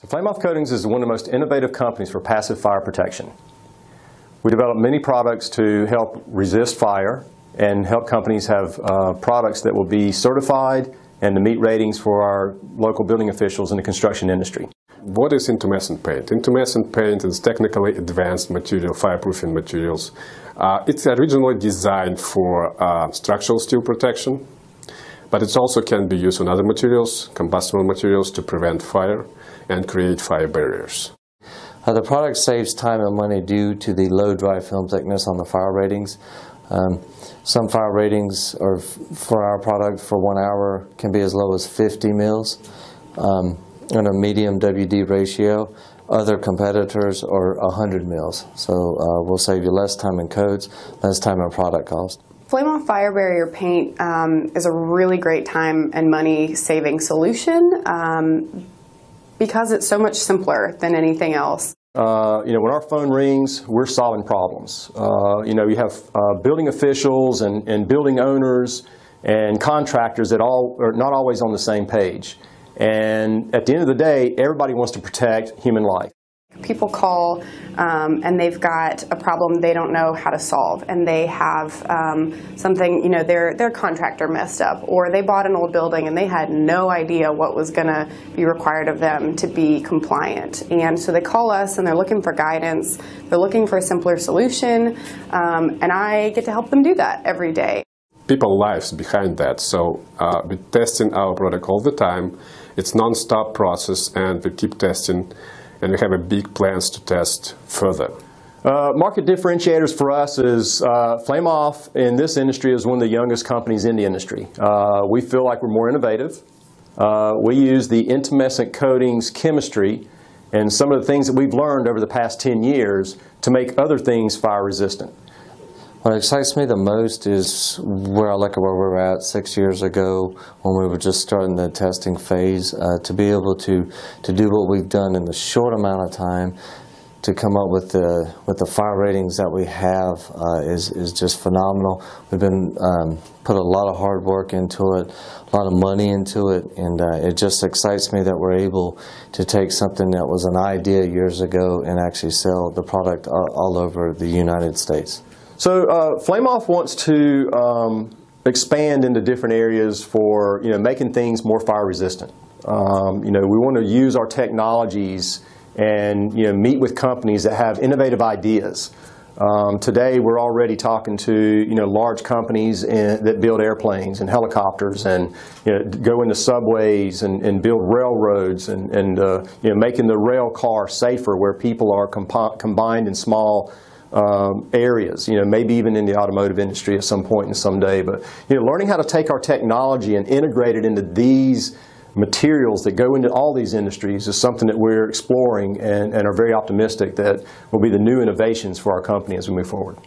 So Flameoff Coatings is one of the most innovative companies for passive fire protection. We develop many products to help resist fire and help companies have uh, products that will be certified and to meet ratings for our local building officials in the construction industry. What is intumescent paint? Intumescent paint is technically advanced material, fireproofing materials. Uh, it's originally designed for uh, structural steel protection, but it also can be used on other materials, combustible materials, to prevent fire and create fire barriers. Uh, the product saves time and money due to the low dry film thickness on the fire ratings. Um, some fire ratings are for our product for one hour can be as low as 50 mils um, in a medium WD ratio. Other competitors are 100 mils. So uh, we'll save you less time in codes, less time in product cost. Flame Off Fire Barrier paint um, is a really great time and money saving solution. Um, because it's so much simpler than anything else. Uh, you know, when our phone rings, we're solving problems. Uh, you know, you have uh, building officials and, and building owners and contractors that all are not always on the same page. And at the end of the day, everybody wants to protect human life. People call um, and they've got a problem they don't know how to solve, and they have um, something, you know, their their contractor messed up, or they bought an old building and they had no idea what was going to be required of them to be compliant, and so they call us and they're looking for guidance, they're looking for a simpler solution, um, and I get to help them do that every day. People lives behind that, so uh, we're testing our product all the time. It's non-stop process, and we keep testing and we have a big plans to test further. Uh, market differentiators for us is uh, Flame Off in this industry is one of the youngest companies in the industry. Uh, we feel like we're more innovative. Uh, we use the intumescent coatings chemistry and some of the things that we've learned over the past 10 years to make other things fire resistant. What excites me the most is where I look at where we were at six years ago when we were just starting the testing phase. Uh, to be able to, to do what we've done in the short amount of time, to come up with the with the fire ratings that we have uh, is is just phenomenal. We've been um, put a lot of hard work into it, a lot of money into it, and uh, it just excites me that we're able to take something that was an idea years ago and actually sell the product all, all over the United States. So uh, Flameoff wants to um, expand into different areas for you know making things more fire resistant. Um, you know we want to use our technologies and you know meet with companies that have innovative ideas. Um, today we're already talking to you know large companies in, that build airplanes and helicopters and you know, go into subways and, and build railroads and, and uh, you know making the rail car safer where people are combined in small um, areas, you know, maybe even in the automotive industry at some point and someday. But, you know, learning how to take our technology and integrate it into these materials that go into all these industries is something that we're exploring and, and are very optimistic that will be the new innovations for our company as we move forward.